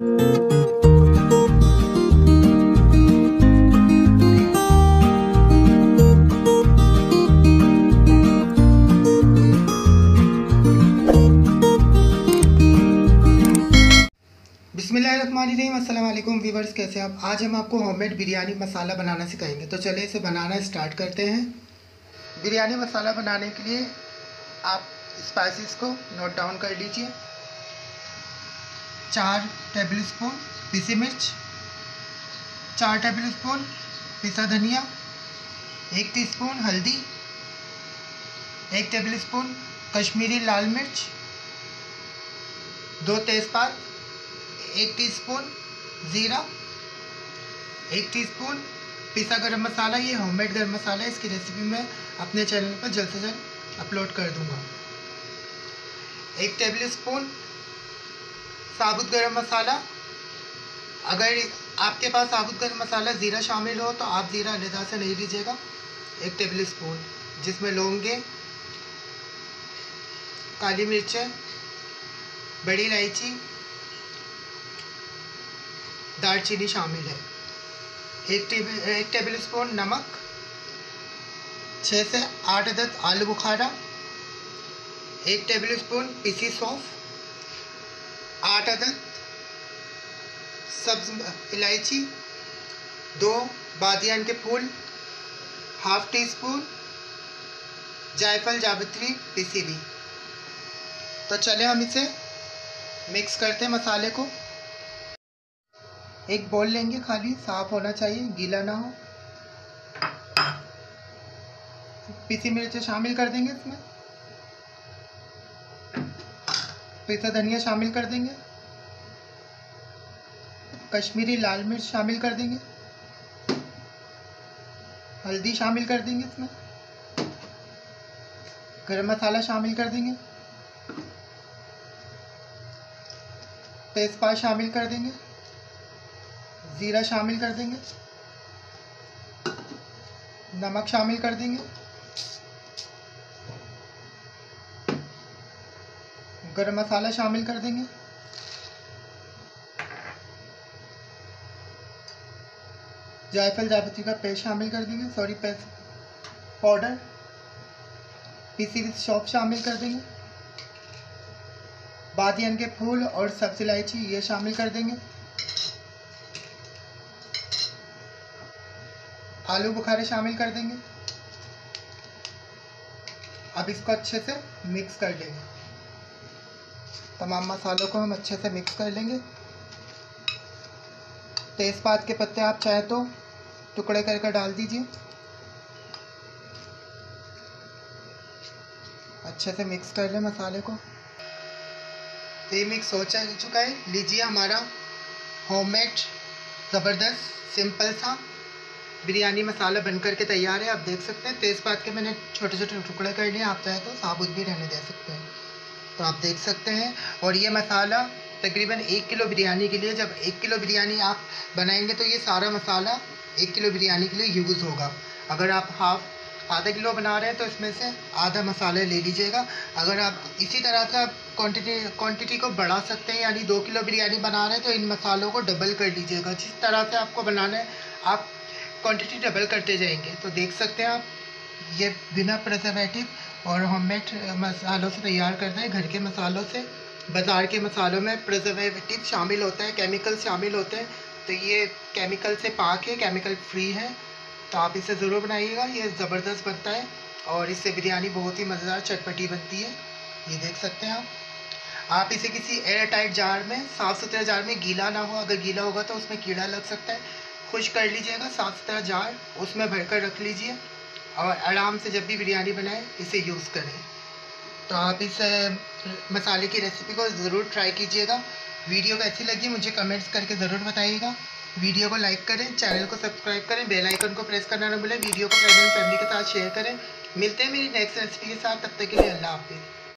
बिस्मिल्लाम कैसे आप? आज हम आपको होममेड बिरयानी मसाला बनाना सिखाएँगे। तो चलिए इसे बनाना स्टार्ट करते हैं। बिरयानी मसाला बनाने के लिए आप स्पाइसेस को नोट डाउन कर लीजिए। चार टेबल स्पून पीसी मिर्च, चार टेबल स्पून पिसा धनिया, एक टीस्पून हल्दी, एक टेबल स्पून कश्मीरी लाल मिर्च, दो तेज़पात, एक टीस्पून ज़ीरा, एक टीस्पून पिसा गरम मसाला, ये होममेड गरम मसाला है, इसकी रेसिपी मैं अपने चैनल पर जल्द से जल्द अपलोड कर दूँगा। एक टेबल स्पून साबुत गरम मसाला। अगर आपके पास साबुत गरम मसाला ज़ीरा शामिल हो तो आप ज़ीरा अलहदा से नहीं लीजिएगा। एक टेबल स्पून जिसमें लौंगे, काली मिर्चें, बड़ी इलायची, दालचीनी शामिल है। एक टेबल एक टेबल स्पून नमक छः से आठ अदद आलू बुखारा, एक टेबल स्पून पीसी सौंफ आठ अदद, सब्ज, इलायची, दो बादियान के फूल, हाफ़ टी स्पून जायफल जावित्री पीसी हुई तो चले हम इसे मिक्स करते हैं मसाले को। एक बॉल लेंगे खाली, साफ़ होना चाहिए, गीला ना हो। पीसी मिर्च शामिल कर देंगे इसमें। पिसा धनिया शामिल कर देंगे। कश्मीरी लाल मिर्च शामिल कर देंगे। हल्दी शामिल कर देंगे इसमें। गरम मसाला शामिल कर देंगे। तेज़पात शामिल कर देंगे। ज़ीरा शामिल कर देंगे। नमक शामिल कर देंगे। गरम मसाला शामिल कर देंगे। जायफल जावित्री का पेस्ट शामिल कर देंगे, सॉरी, पेस्ट पाउडर पीसी हुई शॉप शामिल कर देंगे। बादियन के फूल और सब्ज़ी इलायची ये शामिल कर देंगे। आलू बुखारे शामिल कर देंगे। अब इसको अच्छे से मिक्स कर लेंगे तमाम मसालों को हम अच्छे से मिक्स कर लेंगे। तेज़पात के पत्ते आप चाहे तो टुकड़े करके डाल दीजिए। अच्छे से मिक्स कर लें मसाले को। ये मिक्स हो चुका है। लीजिए हमारा होममेड ज़बरदस्त सिंपल सा बिरयानी मसाला बन करके तैयार है। आप देख सकते हैं, तेज़पात के मैंने छोटे छोटे टुकड़े कर लिए। आप चाहे तो साबुत भी रहने दे सकते हैं। तो आप देख सकते हैं। और ये मसाला तकरीबन एक किलो बिरयानी के लिए, जब एक किलो बिरयानी आप बनाएँगे तो ये सारा मसाला एक किलो बिरयानी के लिए यूज़ होगा। अगर आप हाफ़, आधा किलो बना रहे हैं तो इसमें से आधा मसाले ले लीजिएगा। अगर आप इसी तरह से आप क्वांटिटी क्वांटिटी को बढ़ा सकते हैं, यानी दो किलो बिरयानी बना रहे हैं तो इन मसालों को डबल कर लीजिएगा। जिस तरह से आपको बनाना है, आप क्वांटिटी डबल करते जाएँगे। तो देख सकते हैं आप, ये बिना प्रिजर्वेटिव और होममेड मसालों से तैयार करते हैं, घर के मसालों से। बाज़ार के मसालों में प्रजर्वेटिव शामिल होता है केमिकल शामिल होते हैं। तो ये केमिकल से पाक है केमिकल फ्री है। तो आप इसे ज़रूर बनाइएगा, ये ज़बरदस्त बनता है। और इससे बिरयानी बहुत ही मज़ेदार चटपटी बनती है, ये देख सकते हैं आप। आप इसे किसी एयर टाइट जार में साफ़ सुथरे जार में गीला ना हो, अगर गीला होगा तो उसमें कीड़ा लग सकता है। खुश कर लीजिएगा साफ़ सुथरा जार, उसमें भरकर रख लीजिए। और आराम से जब भी बिरयानी बनाएँ, इसे यूज़ करें। तो आप इस मसाले की रेसिपी को ज़रूर ट्राई कीजिएगा। वीडियो कैसी लगी मुझे कमेंट्स करके ज़रूर बताइएगा। वीडियो को लाइक करें चैनल को सब्सक्राइब करें बेल आइकन को प्रेस करना ना भूलें, वीडियो को फ्रेंड एंड फैमिली के साथ शेयर करें। मिलते हैं मेरी नेक्स्ट रेसिपी के साथ, तब तक के लिए अल्लाह हाफिज़।